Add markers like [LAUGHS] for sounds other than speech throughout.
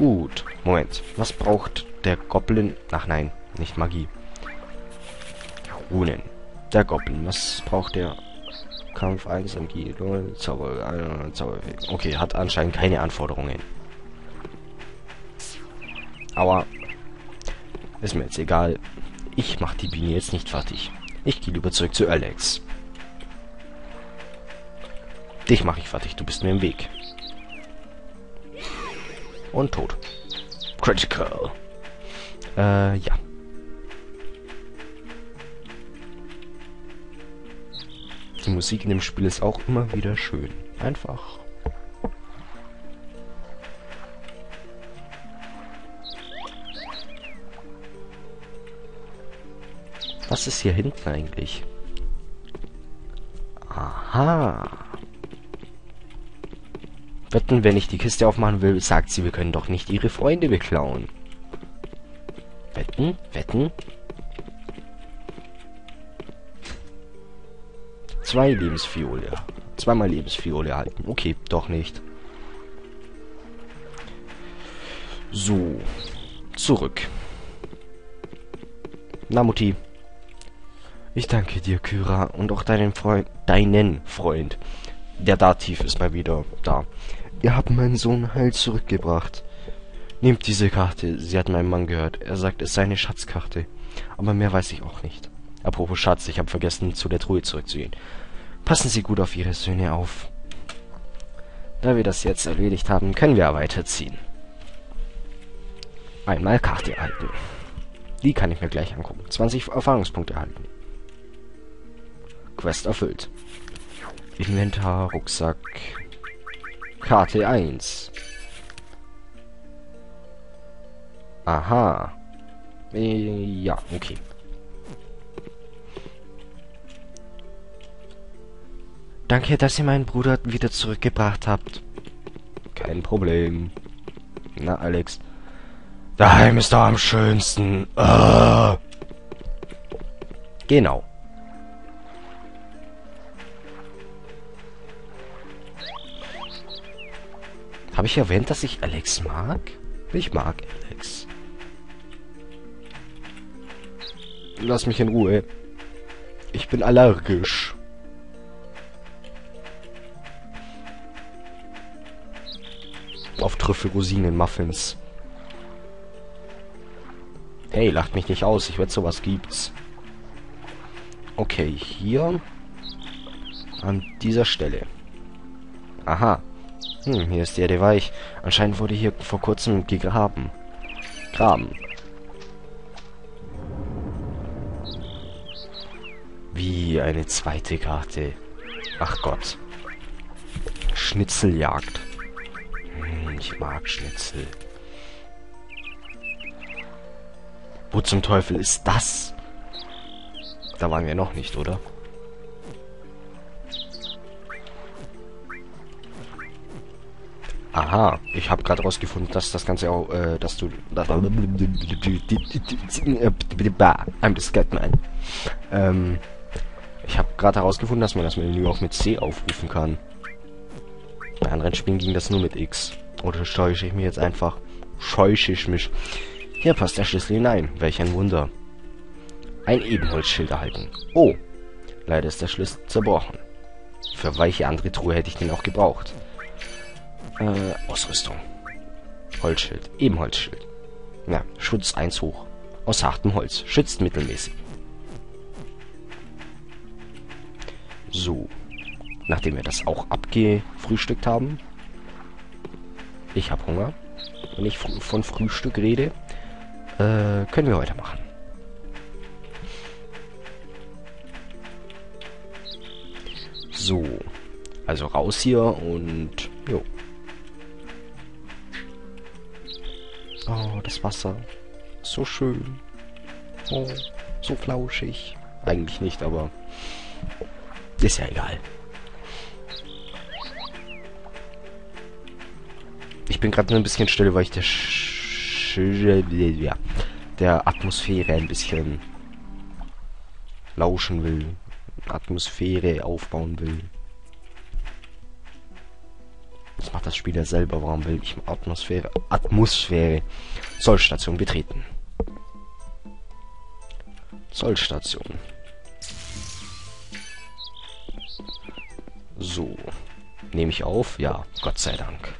Gut. Moment. Was braucht der Goblin? Ach nein, nicht Magie. Runen. Der Goblin. Was braucht der? Kampf 1 MG. Zauber, äh, Zauber. Okay, hat anscheinend keine Anforderungen. Aber ist mir jetzt egal. Ich mach die Biene jetzt nicht fertig. Ich gehe lieber zurück zu Alex. Dich mache ich fertig, du bist mir im Weg. Und tot. Critical. Äh, ja. Die Musik in dem Spiel ist auch immer wieder schön. Einfach. Was ist hier hinten eigentlich? Aha. Wetten, wenn ich die Kiste aufmachen will, sagt sie, wir können doch nicht ihre Freunde beklauen. Wetten? Wetten? Zwei Lebensfiole. Zweimal Lebensfiole erhalten. Okay, doch nicht. So. Zurück. Na, Mutti. Ich danke dir, Kyra, und auch deinen Freund, deinen Freund. Der Dativ ist mal wieder da. Ihr habt meinen Sohn heil zurückgebracht. Nehmt diese Karte. Sie hat meinem Mann gehört. Er sagt, es sei eine Schatzkarte. Aber mehr weiß ich auch nicht. Apropos Schatz, ich habe vergessen, zu der Truhe zurückzugehen. Passen Sie gut auf Ihre Söhne auf. Da wir das jetzt erledigt haben, können wir weiterziehen. Einmal Karte erhalten. Die kann ich mir gleich angucken. 20 Erfahrungspunkte erhalten. Quest erfüllt. Inventar, Rucksack, Karte 1. Aha. Äh, ja, okay. Danke, dass ihr meinen Bruder wieder zurückgebracht habt. Kein Problem. Na, Alex. Daheim ist doch am schönsten. Uh. Genau. Habe ich erwähnt, dass ich Alex mag? Ich mag Alex. Lass mich in Ruhe. Ich bin allergisch. Auf Trüffel, Rosinen, Muffins. Hey, lacht mich nicht aus. Ich wette, sowas gibt's. Okay, hier. An dieser Stelle. Aha. Hm, hier ist die Erde weich. Anscheinend wurde hier vor kurzem gegraben. Graben. Wie eine zweite Karte. Ach Gott. Schnitzeljagd. Hm, ich mag Schnitzel. Wo zum Teufel ist das? Da waren wir noch nicht, oder? Aha, ich habe gerade rausgefunden, dass das Ganze auch, äh, dass du... I'm the Scatman. Ähm, ich habe gerade herausgefunden, dass man das Menü auch mit C aufrufen kann. Bei anderen Spielen ging das nur mit X. Oder täusche ich mich jetzt einfach? Scheuche ich mich. Hier passt der Schlüssel hinein. Welch ein Wunder. Ein Ebenholzschild erhalten. Oh, leider ist der Schlüssel zerbrochen. Für weiche andere Truhe hätte ich den auch gebraucht. Äh, Ausrüstung. Holzschild. Eben Holzschild. Ja, Schutz 1 hoch. Aus hartem Holz. Schützt mittelmäßig. So. Nachdem wir das auch abgefrühstückt haben. Ich habe Hunger. Wenn ich von Frühstück rede, äh, können wir weitermachen. So. Also raus hier und... Jo. Oh, das Wasser. So schön. Oh, so flauschig. Eigentlich nicht, aber ist ja egal. Ich bin gerade nur ein bisschen still, weil ich der Sch ja, der Atmosphäre ein bisschen lauschen will. Atmosphäre aufbauen will. Das Spiel ja selber. Warum will ich Atmosphäre, Atmosphäre, Zollstation betreten? Zollstation. So. Nehme ich auf? Ja, Gott sei Dank.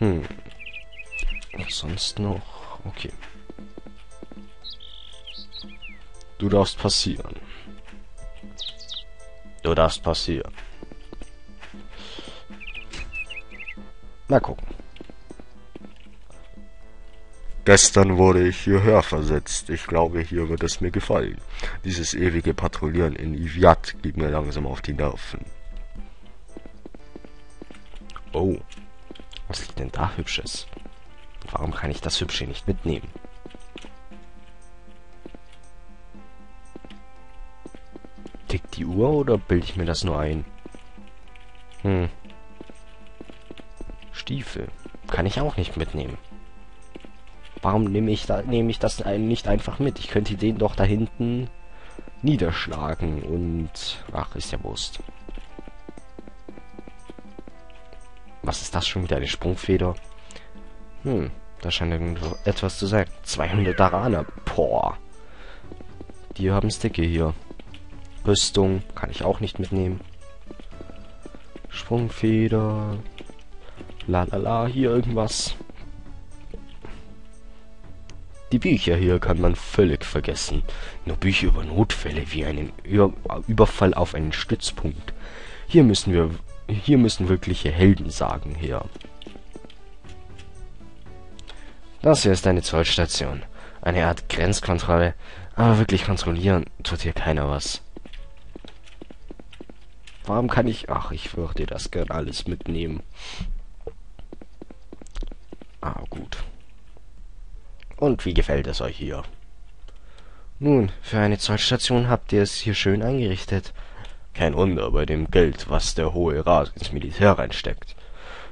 Hm. Was sonst noch? Okay. Du darfst passieren. Du darfst passieren. Mal gucken. Gestern wurde ich hierher versetzt. Ich glaube, hier wird es mir gefallen. Dieses ewige Patrouillieren in Iviat geht mir langsam auf die Nerven. Oh. Was liegt denn da Hübsches? Warum kann ich das Hübsche nicht mitnehmen? Tickt die Uhr oder bilde ich mir das nur ein? Hm. Stiefel. Kann ich auch nicht mitnehmen. Warum nehme ich, da, nehme ich das nicht einfach mit? Ich könnte den doch da hinten niederschlagen und... Ach, ist ja Wurst. Was ist das schon wieder? Eine Sprungfeder? Hm, da scheint irgendwo etwas zu sein. 200 Arana. Boah. Die haben Sticke hier. Rüstung kann ich auch nicht mitnehmen. Sprungfeder. La la la, hier irgendwas. Die Bücher hier kann man völlig vergessen. Nur Bücher über Notfälle wie einen Überfall auf einen Stützpunkt. Hier müssen wir hier müssen wirkliche Helden sagen her. Das hier ist eine Zollstation. Eine Art Grenzkontrolle. Aber wirklich kontrollieren tut hier keiner was. Warum kann ich... Ach, ich würde das gern alles mitnehmen. Ah, gut. Und wie gefällt es euch hier? Nun, für eine Zollstation habt ihr es hier schön eingerichtet. Kein Wunder bei dem Geld, was der Hohe Rat ins Militär reinsteckt.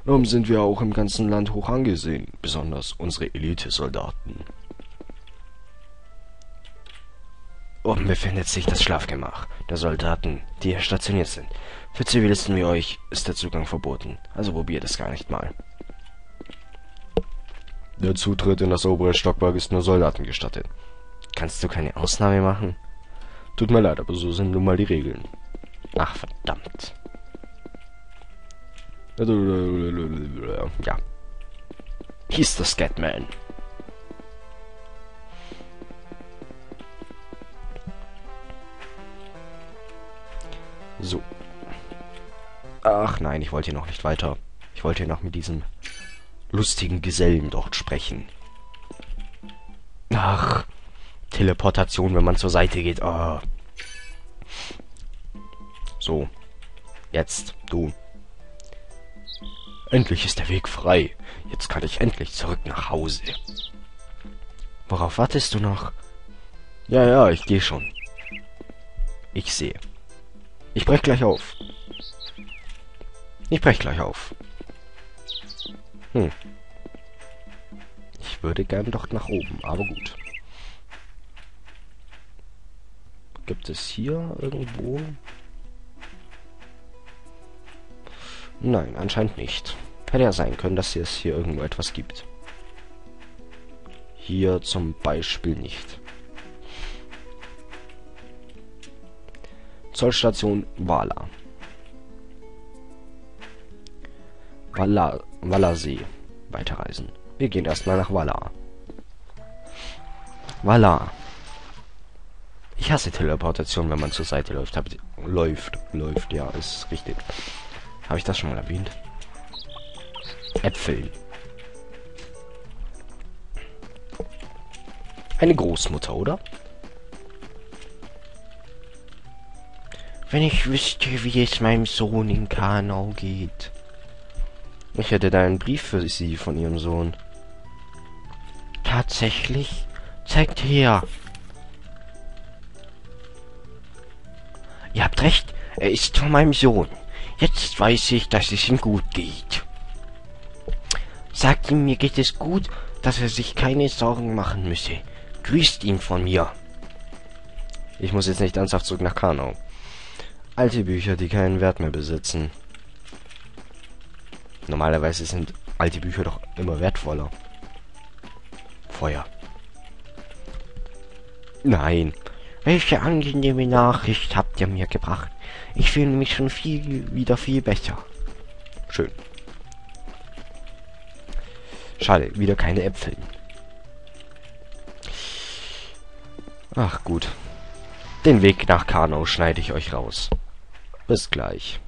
Darum sind wir auch im ganzen Land hoch angesehen, besonders unsere Elitesoldaten. Oben befindet sich das Schlafgemach der Soldaten, die hier stationiert sind. Für Zivilisten wie euch ist der Zugang verboten, also probiert es gar nicht mal. Der Zutritt in das obere Stockwerk ist nur Soldaten gestattet. Kannst du keine Ausnahme machen? Tut mir leid, aber so sind nun mal die Regeln. Ach, verdammt. Ja. Hieß der Scatman. So. Ach nein, ich wollte hier noch nicht weiter. Ich wollte hier noch mit diesem lustigen Gesellen dort sprechen. Ach, Teleportation, wenn man zur Seite geht. Oh. So. Jetzt, du. Endlich ist der Weg frei. Jetzt kann ich endlich zurück nach Hause. Worauf wartest du noch? Ja, ja, ich gehe schon. Ich sehe. Ich brech gleich auf. Ich brech gleich auf. Hm. Ich würde gern doch nach oben, aber gut. Gibt es hier irgendwo Nein, anscheinend nicht. Hätte ja sein können, dass es hier irgendwo etwas gibt. Hier zum Beispiel nicht. Zollstation Wala. Walla, Wallersee. Weiterreisen. Wir gehen erstmal nach Walla. Walla. Ich hasse Teleportation, wenn man zur Seite läuft. läuft, läuft, ja, ist richtig. Habe ich das schon mal erwähnt? Äpfel. Eine Großmutter, oder? Wenn ich wüsste, wie es meinem Sohn in Kanau geht. Ich hätte da einen Brief für Sie von Ihrem Sohn. Tatsächlich? Zeigt her. Ihr habt recht, er ist von meinem Sohn. Jetzt weiß ich, dass es ihm gut geht. Sagt ihm, mir geht es gut, dass er sich keine Sorgen machen müsse. Grüßt ihn von mir. Ich muss jetzt nicht ernsthaft zurück nach Kanau. Alte Bücher, die keinen Wert mehr besitzen. Normalerweise sind alte Bücher doch immer wertvoller. Feuer. Nein. Welche angenehme Nachricht habt ihr mir gebracht? Ich fühle mich schon viel wieder viel besser. Schön. Schade, wieder keine Äpfel. Ach gut. Den Weg nach Kano schneide ich euch raus. Bis gleich.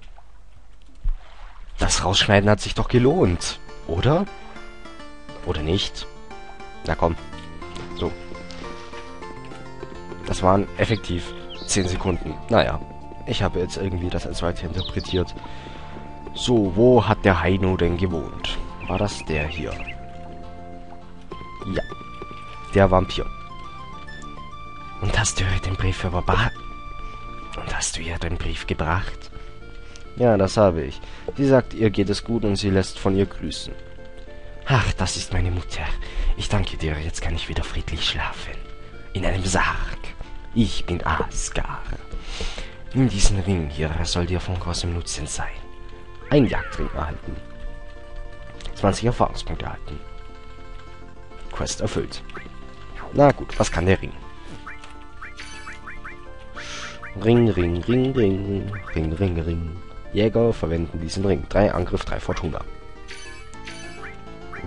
Das Rausschneiden hat sich doch gelohnt, oder? Oder nicht? Na komm. So. Das waren effektiv 10 Sekunden. Naja, ich habe jetzt irgendwie das als weiter interpretiert. So, wo hat der Heino denn gewohnt? War das der hier? Ja. Der Vampir. Und hast du den Brief Baba... Und hast du ihr den Brief gebracht? Ja, das habe ich. Sie sagt, ihr geht es gut und sie lässt von ihr grüßen. Ach, das ist meine Mutter. Ich danke dir, jetzt kann ich wieder friedlich schlafen. In einem Sarg. Ich bin Asgar. In diesen Ring hier soll dir von großem Nutzen sein. Ein Jagdring erhalten. 20 Erfahrungspunkte erhalten. Quest erfüllt. Na gut, was kann der Ring? Ring, Ring, Ring, Ring, Ring, Ring, Ring. Jäger verwenden diesen Ring. Drei Angriff, drei Fortuna.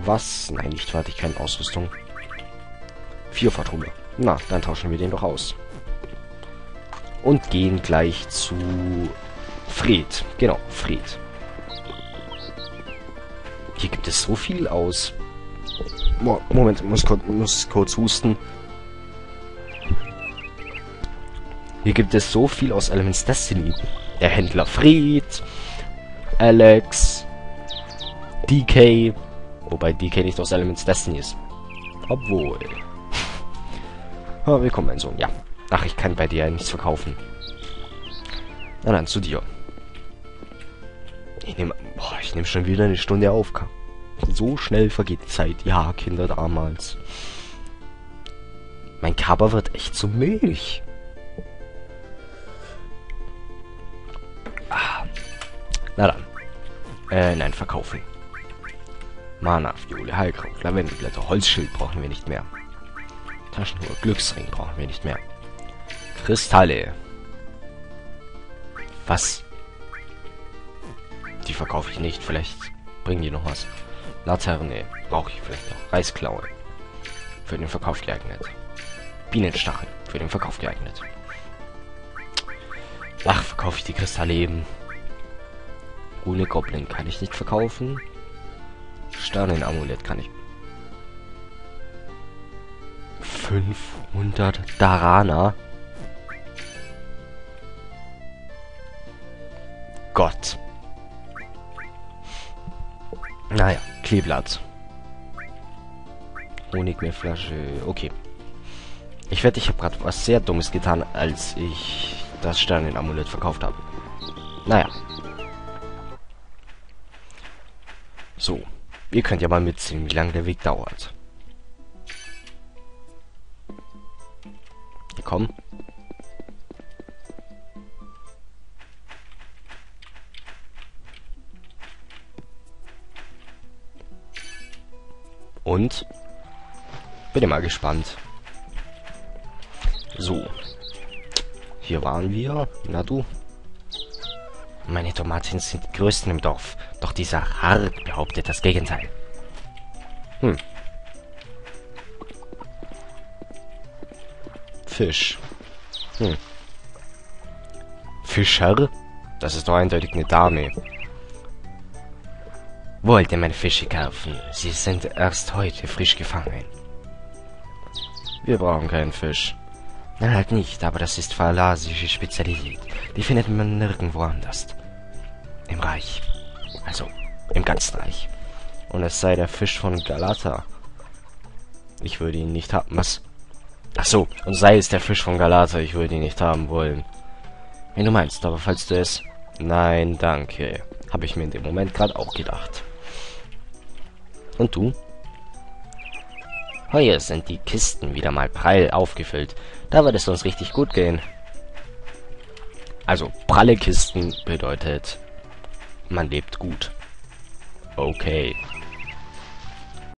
Was? Nein, nicht Fertigkeit, Ausrüstung. Vier Fortuna. Na, dann tauschen wir den doch aus. Und gehen gleich zu Fred. Genau, Fred. Hier gibt es so viel aus. Moment, muss, muss kurz husten. Hier gibt es so viel aus Elements Destiny. Der Händler Fried, Alex, DK, wobei DK nicht aus Elements Destiny ist. Obwohl. oh, [LAUGHS] willkommen, mein Sohn. Ja. Ach, ich kann bei dir nichts verkaufen. Na dann, zu dir. Ich nehme ich schon wieder eine Stunde auf. So schnell vergeht die Zeit. Ja, Kinder damals. Mein Körper wird echt zu Milch. Na dann. Äh, nein, verkaufen. Mana, Viole, Heilkraut, Lavendelblätter, Holzschild brauchen wir nicht mehr. Taschenuhr, Glücksring brauchen wir nicht mehr. Kristalle. Was? Die verkaufe ich nicht. Vielleicht bringen die noch was. Laterne brauche ich vielleicht noch. Reisklaue. Für den Verkauf geeignet. Bienenstachel. Für den Verkauf geeignet. Ach, verkaufe ich die Kristalle eben. Rune Goblin kann ich nicht verkaufen. Sternenamulett kann ich. 500 Darana. Gott. Naja, Kleeblatt. Honigmeerflasche. Okay. Ich wette, ich habe gerade was sehr Dummes getan, als ich das Sternenamulett verkauft habe. Naja. So. Ihr könnt ja mal mitziehen, wie lange der Weg dauert. Komm. Und? Bin immer gespannt. So. Hier waren wir. Na du? Meine Tomaten sind die größten im Dorf. Doch dieser Hart behauptet das Gegenteil. Hm. Fisch. Hm. Fischer? Das ist doch eindeutig eine Dame. Wollt ihr meine Fische kaufen? Sie sind erst heute frisch gefangen. Wir brauchen keinen Fisch. Nein, halt nicht, aber das ist phalasische Spezialität. Die findet man nirgendwo anders. Im Reich. Im ganzen Reich. Und es sei der Fisch von Galata. Ich würde ihn nicht haben. Was? Ach so, und sei es der Fisch von Galata, ich würde ihn nicht haben wollen. Wenn du meinst, aber falls du es... Nein, danke. Habe ich mir in dem Moment gerade auch gedacht. Und du? Heuer sind die Kisten wieder mal prall aufgefüllt. Da wird es uns richtig gut gehen. Also, pralle Kisten bedeutet, man lebt gut. Okay.